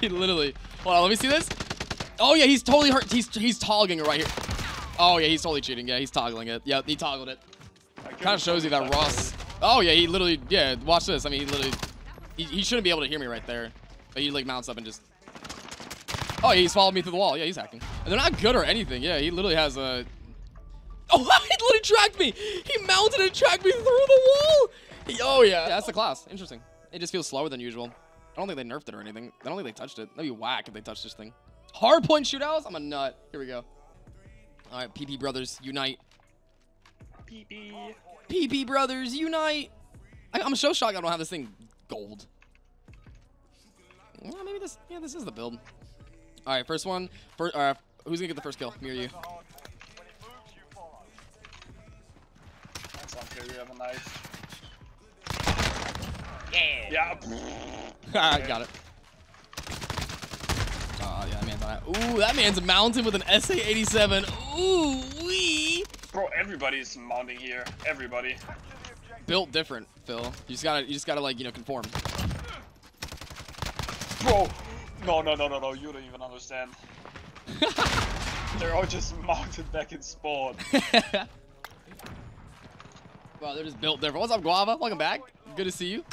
he literally. Hold on, let me see this. Oh yeah, he's totally hurt. He's he's toggling it right here. Oh yeah, he's totally cheating. Yeah, he's toggling it. Yeah, he toggled it. Kind of shows you that Ross. Oh yeah, he literally. Yeah, watch this. I mean, he literally. He, he shouldn't be able to hear me right there, but he like mounts up and just. Oh, yeah, he's followed me through the wall. Yeah, he's hacking. And they're not good or anything. Yeah, he literally has a. Oh, he literally tracked me. He mounted and tracked me through the wall. He- oh yeah. yeah, that's the class. Interesting. It just feels slower than usual. I don't think they nerfed it or anything. I don't think they touched it. That'd be whack if they touched this thing. Hard point shootouts? I'm a nut. Here we go. All right, PP brothers, unite. PP. PP brothers, unite. I, I'm so shocked I don't have this thing gold. Yeah, maybe this. Yeah, this is the build. All right, first one. First, uh, who's gonna get the first kill? Me or you? That's unfair. You have a knife. Yeah. Yeah. Got it. Oh, yeah, that man's on that. Ooh, that man's mounted with an SA-87. Ooh, wee. Bro, everybody's mounting here. Everybody. Built different, Phil. You just gotta, you just gotta like, you know, conform. Bro. No, no, no, no, no. You don't even understand. They're all just mounted back in spawn. wow, they're just built different. What's up, Guava? Welcome back. Good to see you.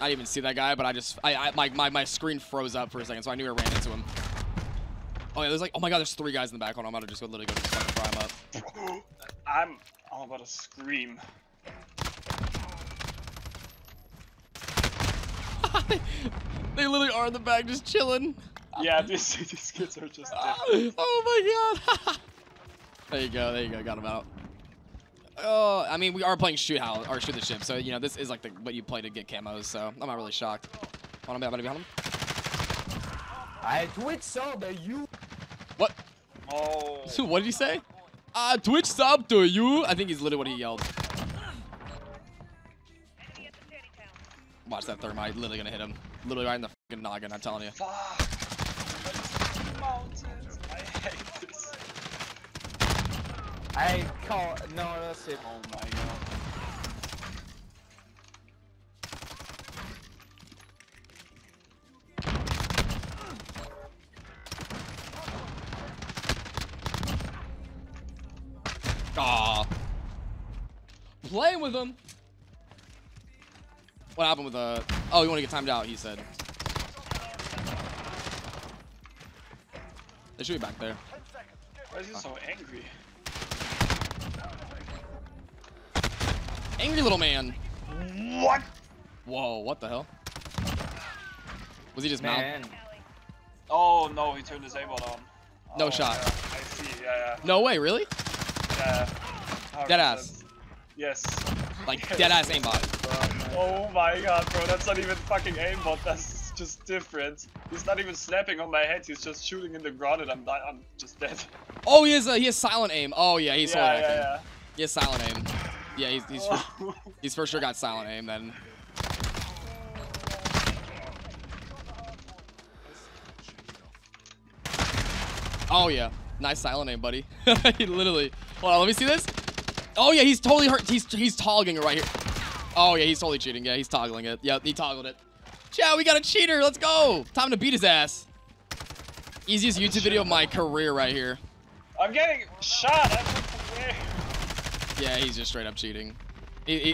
I didn't even see that guy, but I just, I, I my, my, my screen froze up for a second, so I knew I ran into him. Oh yeah, there's like, oh my god, there's three guys in the back. Hold on, I'm about to just go literally go just fucking fry him up. I'm. I'm about to scream. they literally are in the back just chilling. Yeah, these these kids are just. dead. oh my god. there you go, there you go, got him out. Oh, I mean, we are playing shoot house or shoot the ship, so you know this is like the what you play to get camos. So I'm not really shocked. Hold on, I'm about to be behind him. I Twitch sub that you. What? Oh. So what did he say? Uh, Twitch sub to you. I think he's literally what he yelled. Watch that thermite. Literally gonna hit him. Literally right in the fucking noggin. I'm telling you. Fuck. I call. No, that's it. Oh my god. Aw. Playing with him. What happened with the... Oh, you want to get timed out? He said. They should be back there. Why is he so angry? Angry little man. What? Whoa, what the hell? Was he just mount? Oh no, he turned his aimbot on. No Oh, shot. yeah, I see. Yeah, No way, really? yeah. yeah. Dead ass. Yes. Like Yes. dead ass aimbot. Oh my god, bro, that's not even fucking aimbot, that's just different. He's not even snapping on my head, he's just shooting in the ground and I'm, I'm just dead. Oh, he has uh, he has silent aim. Oh yeah, he's yeah, hacking. yeah, He has silent aim. Yeah, he's he's for, yeah. he's for sure got silent aim then. Oh yeah, nice silent aim, buddy. he literally. Hold on, let me see this. Oh yeah, he's totally hurt. He's he's toggling it right here. Oh yeah, he's totally cheating. Yeah, he's toggling it. Yep, he toggled it. Chat, we got a cheater. Let's go. Time to beat his ass. Easiest YouTube video of my career right here. I'm getting shot, I don't know from where. Yeah, he's just straight up cheating. He, he,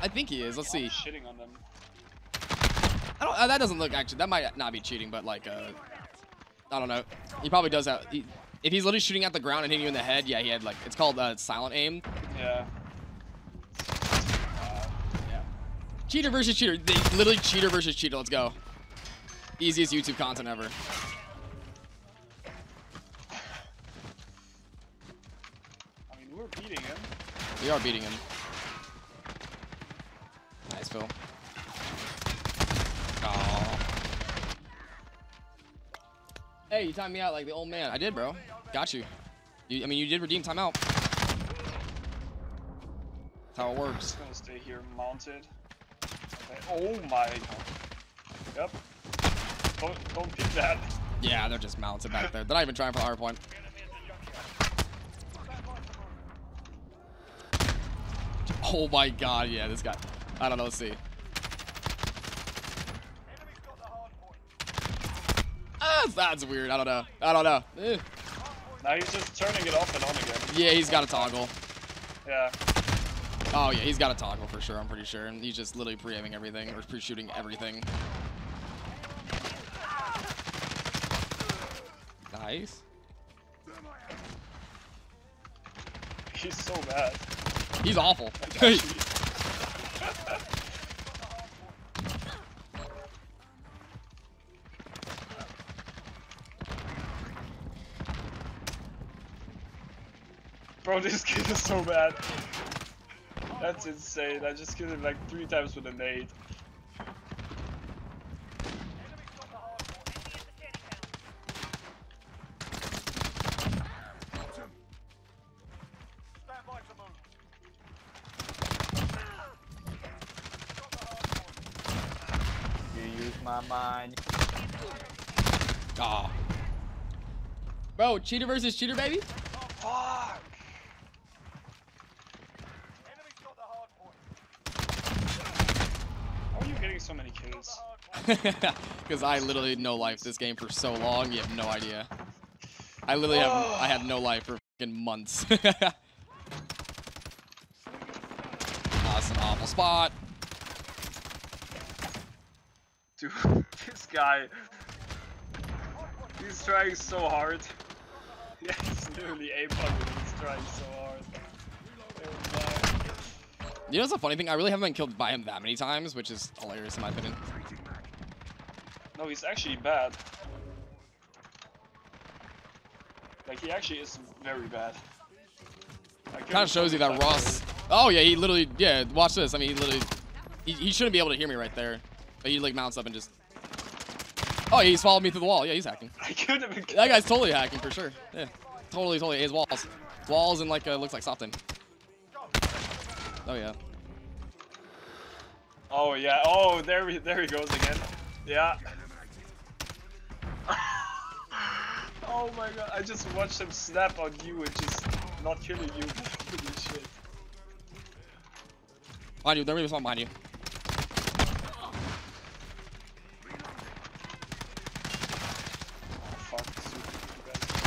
I think he is. Let's see. Shitting on them. I don't. Uh, that doesn't look actually. That might not be cheating, but like, uh, I don't know. He probably does have. He, if he's literally shooting at the ground and hitting you in the head, yeah, he had like. It's called uh, silent aim. Yeah. Cheater versus cheater. They, literally cheater versus cheater. Let's go. Easiest YouTube content ever. I mean, we're beating him. We are beating him. Nice, Phil. Aw. Hey, you timed me out like the old man. I did, bro. Got you. you I mean, you did redeem timeout. That's how it works. I'm just gonna stay here mounted. Oh my. Yep. Don't, don't do that. Yeah, they're just mounted back there. They're not even trying for the hard point. Oh my god, yeah, this guy. I don't know, let's see. That's, that's weird. I don't know. I don't know. Eh. Now he's just turning it off and on again. Yeah, he's got a toggle. Yeah. Oh yeah, he's got a toggle for sure. I'm pretty sure, and he's just literally pre-aiming everything or pre-shooting everything. Nice. He's so bad. He's awful. Bro, this kid is so bad. That's insane. I just killed him like three times with a nade. You use my mind. Aw. Bro, cheater versus cheater, baby. Fuck! How are you getting so many kills? Because I literally no life this game for so long, you have no idea. I literally have oh. I had no life for months. That's an awful spot. Dude, this guy. He's trying so hard. Yeah, he's literally aimbotting. He's trying so hard. You know what's the funny thing? I really haven't been killed by him that many times, which is hilarious in my opinion. No, he's actually bad. Like, he actually is very bad. Kind of shows you that Ross. Oh yeah, he literally yeah. Watch this. I mean, he literally he, he shouldn't be able to hear me right there, but he like mounts up and just. Oh, yeah, he's followed me through the wall. Yeah, he's hacking. I couldn't even That guy's totally hacking for sure. Yeah, totally, totally. His walls, walls, and like uh, looks like something. Oh yeah. Oh yeah. Oh, there he there he goes again. Yeah. oh my god! I just watched him snap on you and just not killing you. Holy shit! Mind you, there was one behind you. Oh, fuck. Super bad.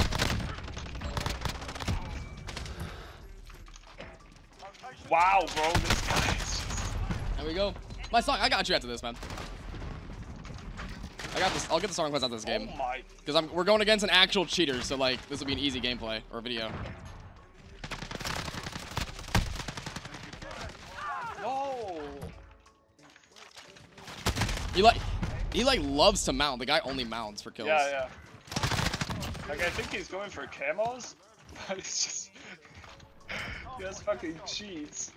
Wow, bro, this guy is just. There we go. My song. I got you after this, man. I got this. I'll get the song quest out of this game Oh my. because I'm we're going against an actual cheater, so like this will be an easy gameplay or video. No. He like he like loves to mount. The guy only mounts for kills. Yeah, yeah. Like I think he's going for camos, but it's just he has fucking cheats.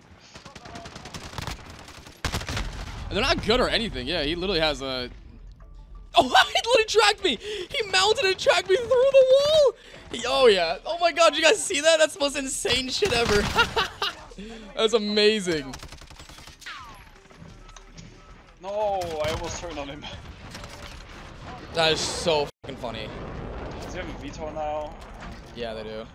And they're not good or anything. Yeah, he literally has a. Oh, he literally tracked me. He mounted and tracked me through the wall. He- oh yeah. Oh my god, you guys see that? That's the most insane shit ever. That's amazing. No, I almost turned on him. That is so fucking funny. Does he have a VTOL now? Yeah, they do.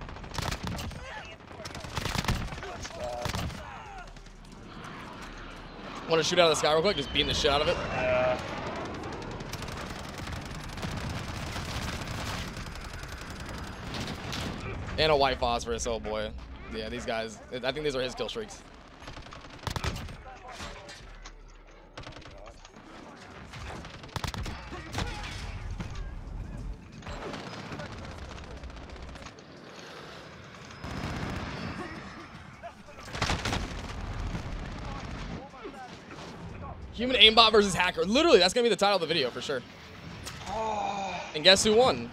Want to shoot out of the sky real quick? Just beam the shit out of it. Yeah. And a white phosphorus. Oh boy. Yeah, these guys. I think these are his kill streaks. Human aimbot versus hacker. Literally, that's gonna be the title of the video for sure. And guess who won?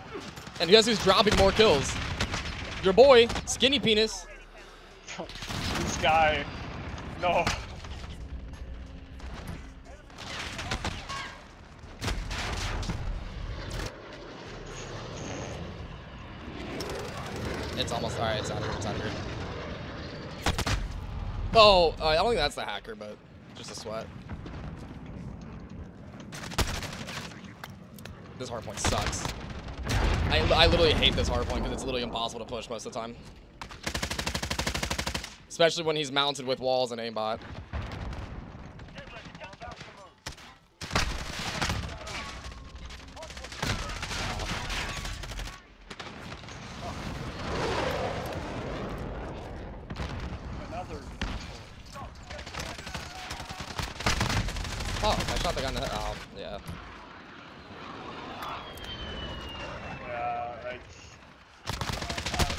And guess who's dropping more kills? Your boy, Skinny Penis. this guy. No. It's almost alright. It's out of here. It's out of here. Oh, uh, I don't think that's the hacker, but just a sweat. This hardpoint sucks. I, I literally hate this hardpoint because it's literally impossible to push most of the time. Especially when he's mounted with walls and aimbot. Oh, I shot the guy in the head. Oh. Yeah,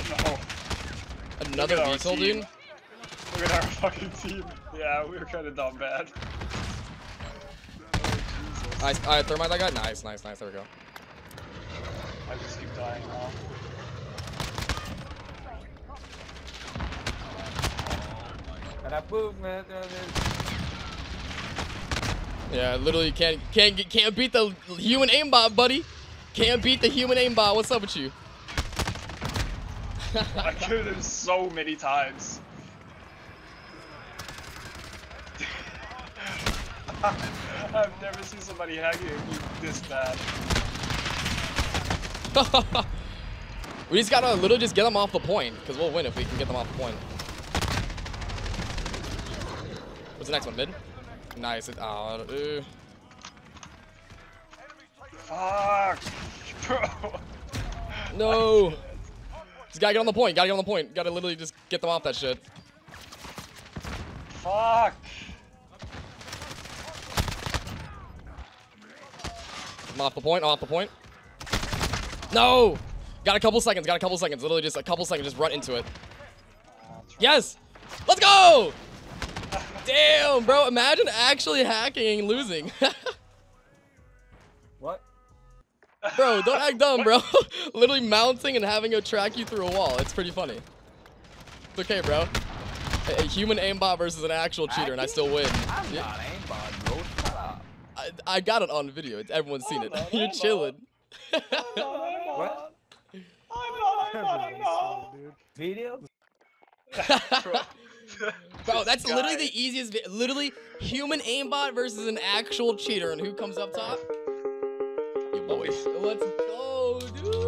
No. Another Look at our dude. Look at our fucking team. Yeah, we were kind of down bad. Oh, Jesus. Nice. I thermite that guy. Nice, nice, nice. There we go. I just keep dying now. I boom, man. Yeah, literally can't can't can't beat the human aimbot, buddy. Can't beat the human aimbot. What's up with you? I killed him so many times. I've never seen somebody hacking this bad. we just gotta literally just get them off the point, because we'll win if we can get them off the point. What's the next one? Mid? Nice. It, oh, uh, Fuck, bro. no. Just gotta get on the point. Gotta get on the point. Gotta literally just get them off that shit. Fuck. I'm off the point. I'm off the point. No. Got a couple seconds. Got a couple seconds. Literally just a couple seconds. Just run into it. Yes. Let's go. Damn, bro. Imagine actually hacking and losing. bro, don't act dumb, bro. Literally mounting and having it track you through a wall. It's pretty funny. It's okay, bro. A, a human aimbot versus an actual cheater, and I still win. I'm Yeah, not aimbot, bro. Shut up. I, I got it on video. It's, everyone's seen it. You're chilling. What? I'm not, I'm Video? Bro, Bro, that's This literally guy. the easiest. Vi- literally, human aimbot versus an actual cheater, and who comes up top? Boy. Let's go, dude.